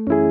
you